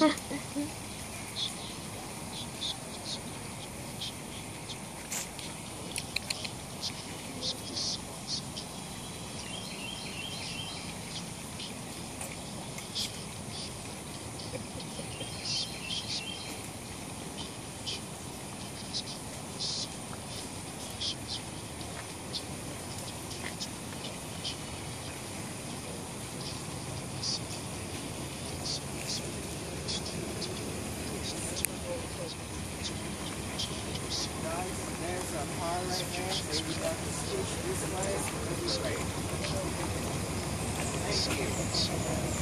来 on R right maybe back to switch this way. Thank you.